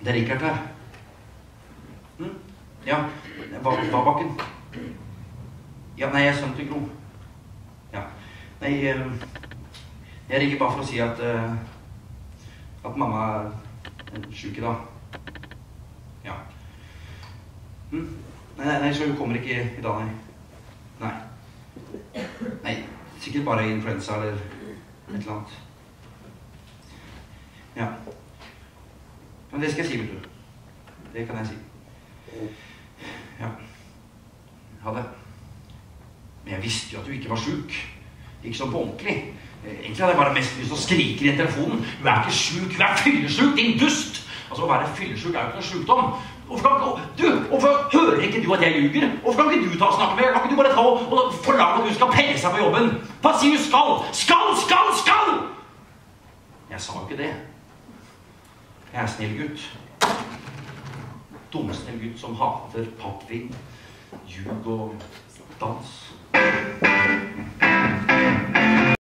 Det er Richard her. Hm? Ja, hva, hva bakken? Ja, nei, jeg er sønnen til Gro. Ja. Nei, eh, jeg ringer bare for å si at eh, at mamma er sjuk i dag. Ja. Hm? Nei, nei, så hun kommer ikke i dag, nei. Nei. Nei, sikkert bare influensa eller et eller annet. Men det skal jeg si, vet du. Det kan jeg si. Ja. Ha det. Men jeg visste jo at du ikke var sjuk. Ikke sånn på ordentlig. Egentlig hadde jeg bare mest lyst til å skrike i telefonen. Du er ikke sjuk, du er fyllesjuk, din dust! Altså, Å være fyllesjuk er jo ikke noe sjukdom. Hvorfor, kan, ikke- du, hvorfor hører ikke du at jeg ljuger? Hvorfor kan ikke du ta og snakke med? Kan ikke du bare ta og, og forlange at du skal pelle seg på jobben? Hva sier du skal! Skal, skal, skal! Jeg sa jo ikke det. Jeg er snill gutt. Dumsnill gutt som hater pappvin, ljug og dans.